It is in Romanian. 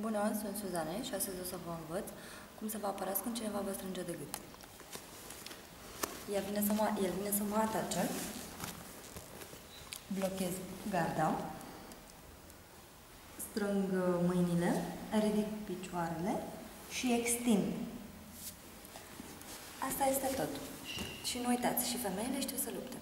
Bună, sunt Suzane și astăzi o să vă învăț cum să vă apărați când cineva vă strânge de gât. El vine să mă, el vine să mă atace, blochez garda, strâng uh, mâinile, ridic picioarele și extind. Asta este tot. Și nu uitați, și femeile știu să lupte.